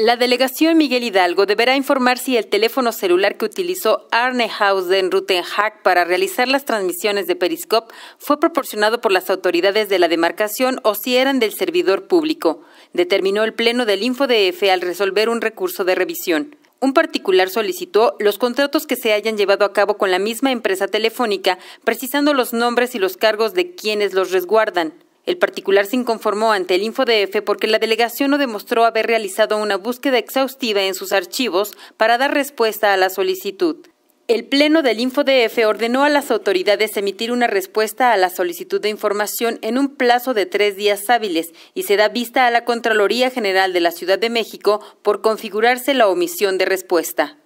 La delegación Miguel Hidalgo deberá informar si el teléfono celular que utilizó Arne Hausen Rutenhack para realizar las transmisiones de Periscope fue proporcionado por las autoridades de la demarcación o si eran del servidor público, determinó el Pleno del InfoDF al resolver un recurso de revisión. Un particular solicitó los contratos que se hayan llevado a cabo con la misma empresa telefónica, precisando los nombres y los cargos de quienes los resguardan. El particular se inconformó ante el InfoDF porque la delegación no demostró haber realizado una búsqueda exhaustiva en sus archivos para dar respuesta a la solicitud. El Pleno del InfoDF ordenó a las autoridades emitir una respuesta a la solicitud de información en un plazo de tres días hábiles y se da vista a la Contraloría General de la Ciudad de México por configurarse la omisión de respuesta.